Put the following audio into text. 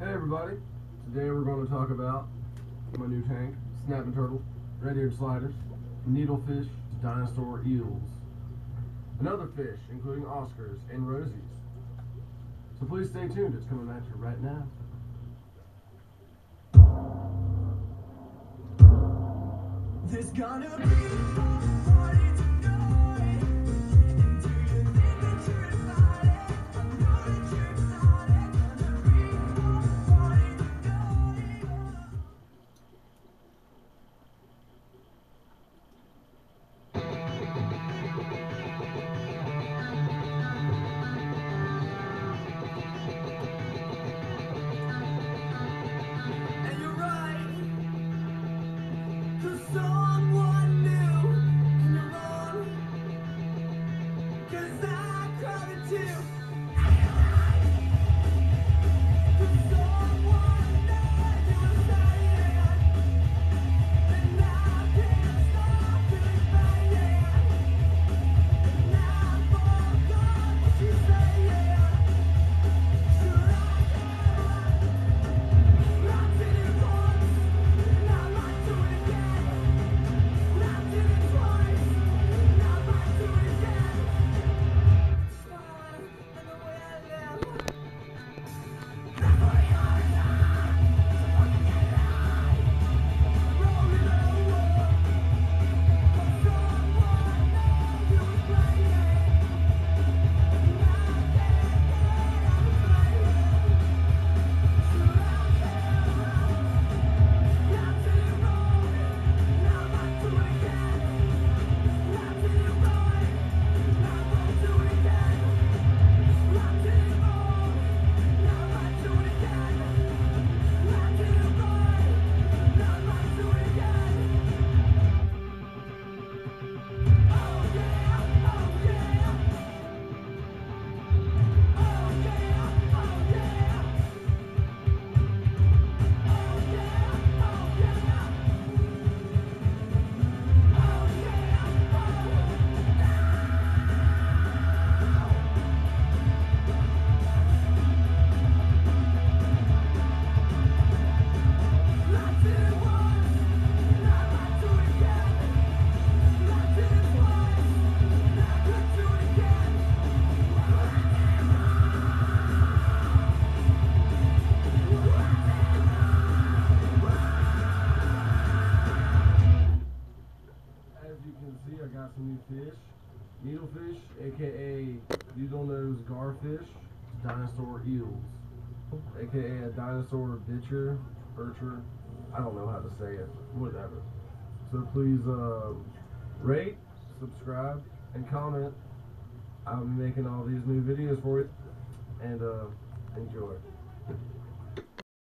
Hey everybody, today we're going to talk about my new tank, snapping turtle, red-eared sliders, needlefish, dinosaur eels, and other fish, including Oscars and Rosies. So please stay tuned, it's coming at you right now. There's gonna be Cause song see, I got some new fish. Needlefish, aka needle nose garfish, dinosaur eels, aka a dinosaur bitcher, bircher. I don't know how to say it, whatever. So please uh, rate, subscribe, and comment. I'll be making all these new videos for you, and uh, enjoy.